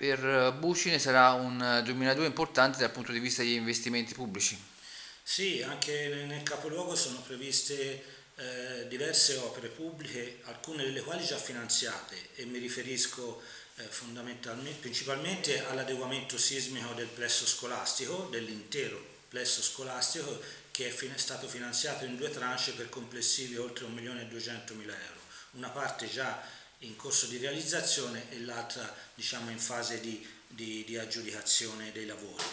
per Bucine sarà un 2002 importante dal punto di vista degli investimenti pubblici. Sì, anche nel capoluogo sono previste eh, diverse opere pubbliche, alcune delle quali già finanziate e mi riferisco eh, fondamentalmente, principalmente all'adeguamento sismico del plesso scolastico, dell'intero plesso scolastico che è stato finanziato in due tranche per complessivi oltre 1.200.000 euro. Una parte già in corso di realizzazione e l'altra diciamo, in fase di, di, di aggiudicazione dei lavori.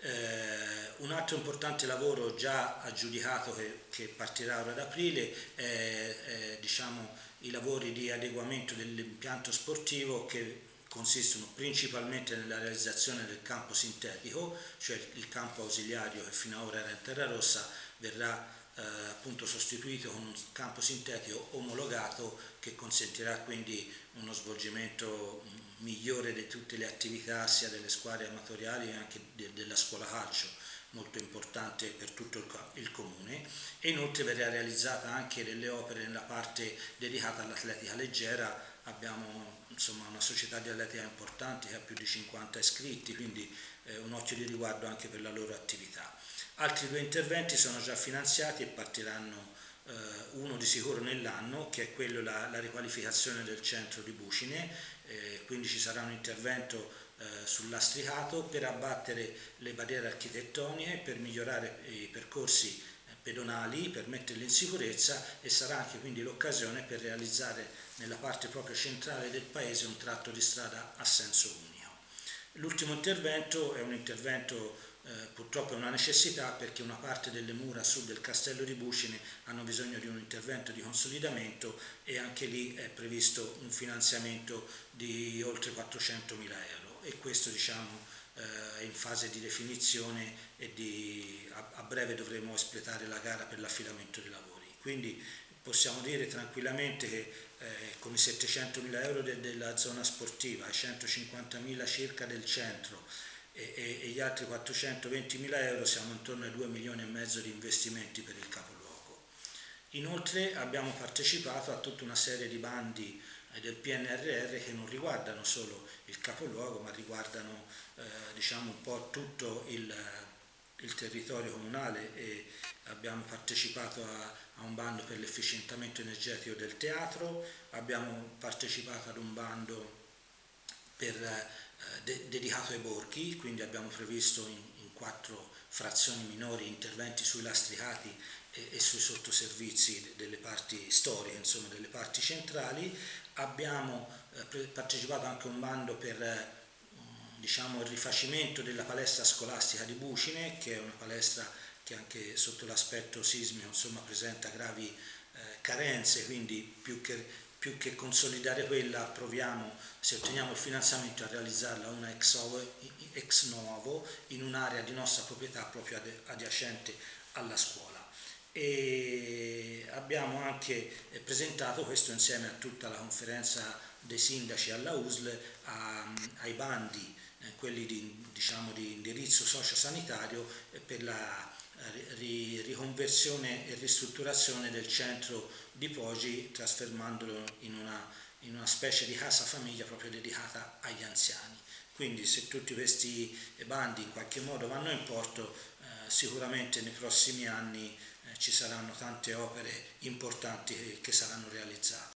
Eh, un altro importante lavoro già aggiudicato che, che partirà ora ad aprile è, è diciamo, i lavori di adeguamento dell'impianto sportivo che consistono principalmente nella realizzazione del campo sintetico, cioè il campo ausiliario che fino ad ora era in terra rossa verrà eh, appunto sostituito con un campo sintetico omologato che consentirà quindi uno svolgimento migliore di tutte le attività sia delle squadre amatoriali che anche de della scuola calcio molto importante per tutto il, comune. E inoltre verrà realizzata anche delle opere nella parte dedicata all'atletica leggera. Abbiamo insomma, una società di atletica importante che ha più di 50 iscritti quindi eh, un occhio di riguardo anche per la loro attività. Altri due interventi sono già finanziati e partiranno eh, uno di sicuro nell'anno che è quello la, la riqualificazione del centro di Bucine. Eh, quindi ci sarà un intervento eh, sul lastricato per abbattere le barriere architettoniche, per migliorare i percorsi eh, pedonali, per metterli in sicurezza e sarà anche quindi l'occasione per realizzare nella parte proprio centrale del paese un tratto di strada a senso unico. L'ultimo intervento è un intervento eh, purtroppo è una necessità perché una parte delle mura sud del castello di Buscine hanno bisogno di un intervento di consolidamento e anche lì è previsto un finanziamento di oltre 400 mila euro e questo diciamo eh, è in fase di definizione e di, a, a breve dovremo espletare la gara per l'affidamento dei lavori. Quindi possiamo dire tranquillamente che eh, con i 700 mila euro de, della zona sportiva, i 150 mila circa del centro, e, e, e gli altri 420 mila euro siamo intorno ai 2 milioni e mezzo di investimenti per il capoluogo. Inoltre abbiamo partecipato a tutta una serie di bandi del PNRR che non riguardano solo il capoluogo ma riguardano eh, diciamo un po' tutto il, il, territorio comunale e abbiamo partecipato a, a un bando per l'efficientamento energetico del teatro, abbiamo partecipato ad un bando per eh, eh, de dedicato ai borghi, quindi abbiamo previsto in quattro frazioni minori interventi sui lastricati e, e sui sottoservizi delle parti storiche, insomma delle parti centrali. Abbiamo eh, partecipato anche a un bando per eh, diciamo, il rifacimento della palestra scolastica di Bucine, che è una palestra che anche sotto l'aspetto sismico insomma, presenta gravi eh, carenze, quindi più che più che consolidare quella proviamo, se otteniamo il finanziamento, a realizzarla una ex, novo in un'area di nostra proprietà proprio adiacente alla scuola. E abbiamo anche presentato questo insieme a tutta la conferenza dei sindaci alla USL a, ai bandi, eh, quelli di, diciamo, di indirizzo sociosanitario eh, per la riconversione e ristrutturazione del centro di Pogi trasformandolo in una, in una specie di casa famiglia proprio dedicata agli anziani. Quindi se tutti questi bandi in qualche modo vanno in porto, eh, sicuramente nei prossimi anni eh, ci saranno tante opere importanti che, che saranno realizzate.